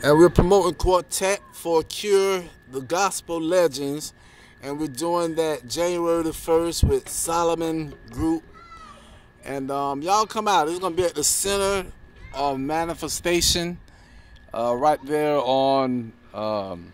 And we're promoting Quartet for Cure, the Gospel Legends. And we're doing that January the 1st with Solomon Group. And um, y'all come out. It's going to be at the Center of Manifestation, uh, right there on um,